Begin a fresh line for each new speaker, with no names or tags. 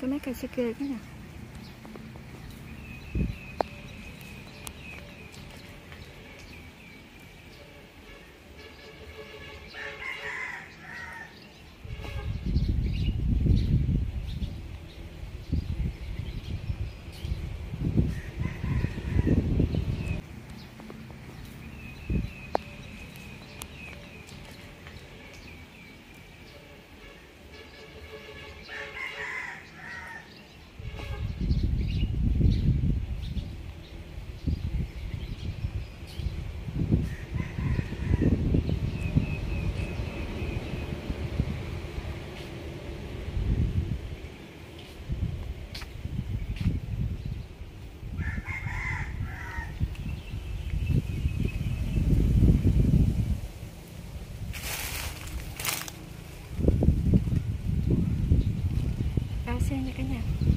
cái mấy cây xe kia cái nè bao nha cả nhà.